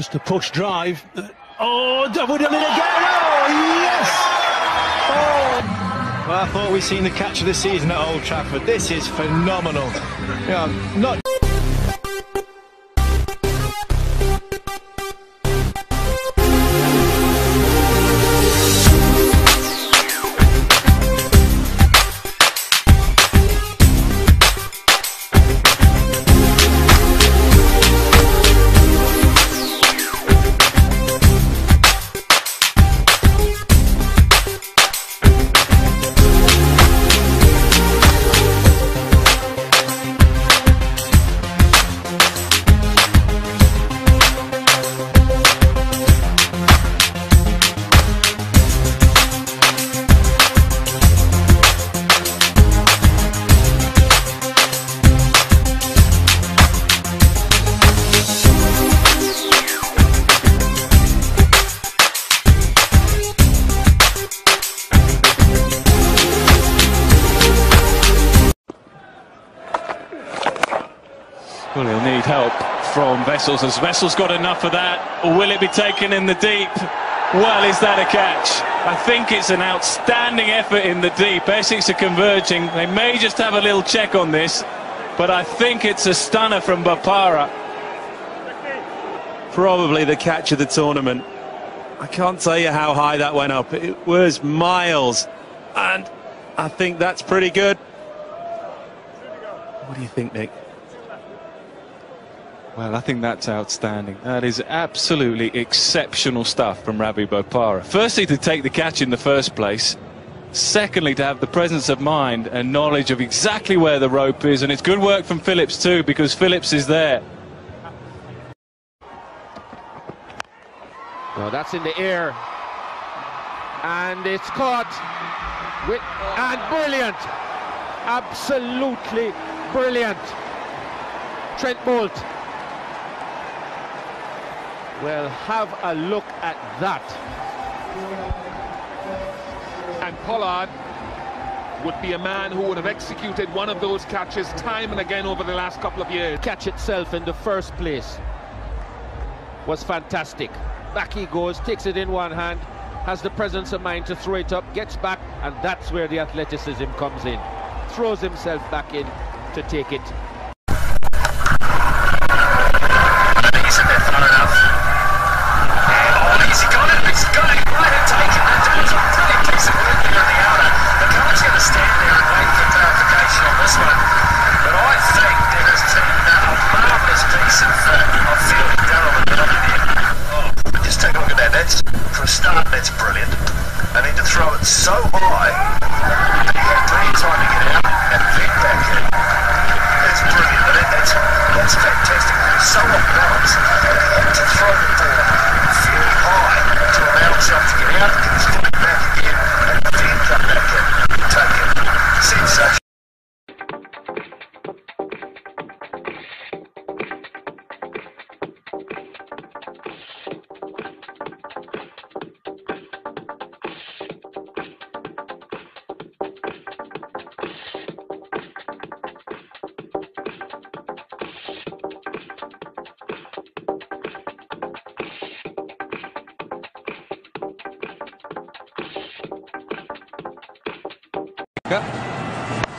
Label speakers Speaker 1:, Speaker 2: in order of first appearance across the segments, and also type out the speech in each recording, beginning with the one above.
Speaker 1: Just a push drive. Oh, double it again. Oh, yes!
Speaker 2: Oh. Well, I thought we'd seen the catch of the season at Old Trafford. This is phenomenal. Yeah, not.
Speaker 3: Help from Wessels. Has Wessels got enough of that? Or will it be taken in the deep? Well, is that a catch? I think it's an outstanding effort in the deep. Essex are converging. They may just have a little check on this, but I think it's a stunner from Bopara. Probably the catch of the tournament. I can't tell you how high that went up. It was miles. And I think that's pretty good. What do you think, Nick? Well, I think that's outstanding. That is absolutely exceptional stuff from Ravi Bopara. Firstly, to take the catch in the first place. Secondly, to have the presence of mind and knowledge of exactly where the rope is. And it's good work from Phillips too, because Phillips is there.
Speaker 4: No, that's in the air. And it's caught. With, and brilliant. Absolutely brilliant. Trent Boult. Well, have a look at that.
Speaker 5: And Pollard would be a man who would have executed one of those catches time and again over the last couple of years.
Speaker 4: Catch itself in the first place was fantastic. Back he goes, takes it in one hand, has the presence of mind to throw it up, gets back, and that's where the athleticism comes in. Throws himself back in to take it.
Speaker 6: For a start, that's brilliant. And need to throw it so high that he had plenty of time to get out and then back in. That's brilliant. And that, that's, that's fantastic. So off balance that he to throw the ball very high to allow himself to get out, get his back again, and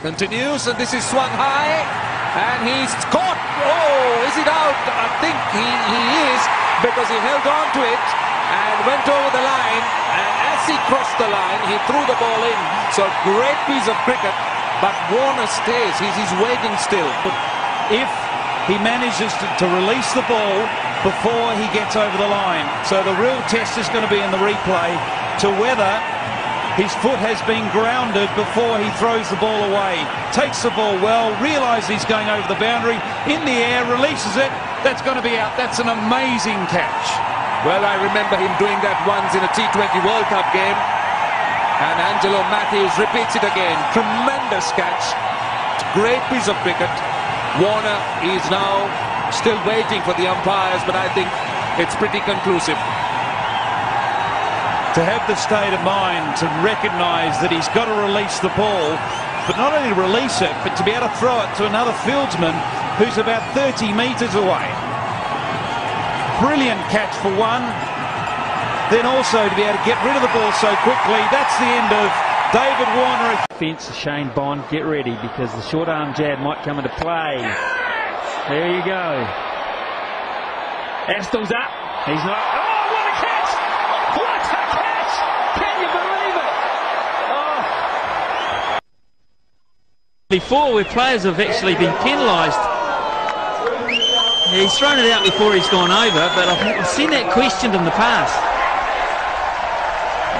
Speaker 7: Continues, and this is swung high, and he's caught. Oh, is it out? I think he, he is, because he held on to it and went over the line, and as he crossed the line, he threw the ball in. So great piece of cricket, but Warner stays. He's, he's waiting still.
Speaker 8: If he manages to, to release the ball before he gets over the line. So the real test is going to be in the replay to whether his foot has been grounded before he throws the ball away. Takes the ball well, realises he's going over the boundary, in the air, releases it. That's going to be out. That's an amazing catch.
Speaker 7: Well, I remember him doing that once in a T20 World Cup game. And Angelo Mathews repeats it again. Tremendous catch. Great piece of cricket. Warner is now still waiting for the umpires, but I think it's pretty conclusive.
Speaker 8: To have the state of mind to recognise that he's got to release the ball, but not only release it, but to be able to throw it to another fieldsman who's about 30 metres away. brilliant catch for one. Then also to be able to get rid of the ball so quickly. That's the end of David Warner.
Speaker 9: Fence Shane Bond, get ready because the short arm jab might come into play. There you go. Astle's up. He's not. Oh, what a catch! What a catch! Can you believe it? Oh.
Speaker 10: Before, where players have actually been penalised. He's thrown it out before he's gone over, but I've seen that questioned in the past.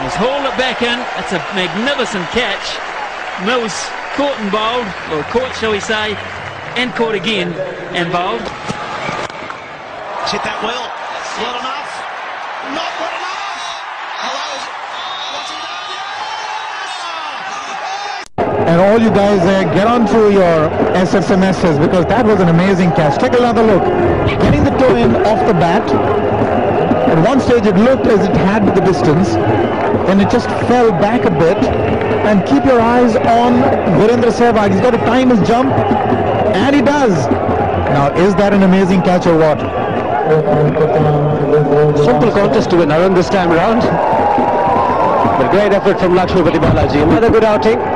Speaker 10: He's hauled it back in. It's a magnificent catch. Mills caught and bowled, or caught, shall we say, and caught again and bowled.
Speaker 6: Hit that well.
Speaker 11: And all you guys there, get onto your SSMSs because that was an amazing catch. Take another look. Getting the toe in off the bat. At one stage it looked as it had the distance. Then it just fell back a bit. And keep your eyes on Virendra Sehwag. He's got to time his jump. And he does. Now, is that an amazing catch or what?
Speaker 12: Simple contest to win Arun this time around. But great effort from Lakshmipati Balaji. Another good outing.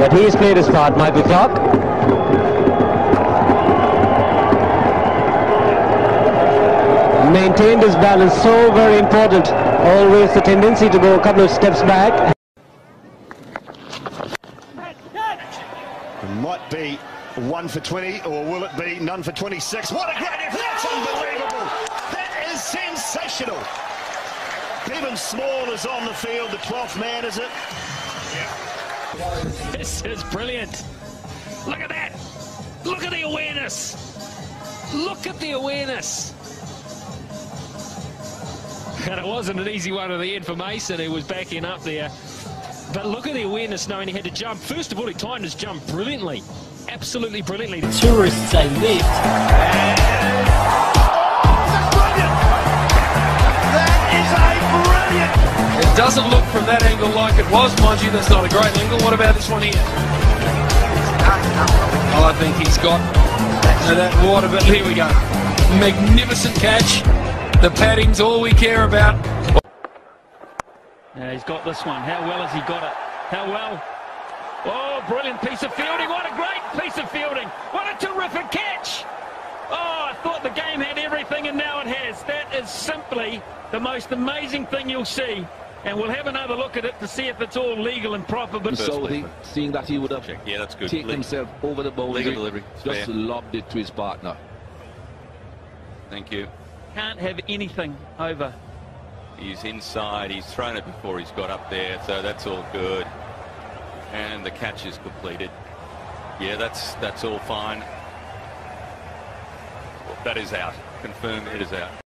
Speaker 12: But he's played his part, Michael Clarke. Maintained his balance, so very important. Always the tendency to go a couple of steps back.
Speaker 6: Might be one for 20, or will it be none for 26? What a great effort! That's unbelievable! That is sensational! Bevan Small is on the field, the 12th man, is it?
Speaker 13: This is brilliant. Look at that. Look at the awareness. Look at the awareness. And it wasn't an easy one at the end for Mason, who was backing up there. But look at the awareness knowing he had to jump. First of all, he timed his jump brilliantly. Absolutely brilliantly.
Speaker 10: Tourists say left.
Speaker 14: Doesn't look from that angle like it was, mind you. That's not a great angle. What about this one here? Oh, I think he's got that water, but here we go. Magnificent catch. The padding's all we care about.
Speaker 9: Yeah, he's got this one. How well has he got it? How well? Oh, brilliant piece of fielding. What a great piece of fielding. What a terrific catch. Oh, I thought the game had everything, and now it has. That is simply the most amazing thing you'll see. And we'll have another look at it to see if it's all legal and proper. But
Speaker 4: So he, seeing that he would have
Speaker 2: Yeah, that's good.
Speaker 4: taken
Speaker 2: Le-
Speaker 4: himself over the boundary,
Speaker 2: legal delivery.
Speaker 4: just
Speaker 2: Fair.
Speaker 4: lobbed it to his partner.
Speaker 2: Thank you.
Speaker 9: can't have anything over.
Speaker 2: He's inside. He's thrown it before he's got up there, so that's all good. And the catch is completed. Yeah, that's that's all fine. That is out. Confirm it is out.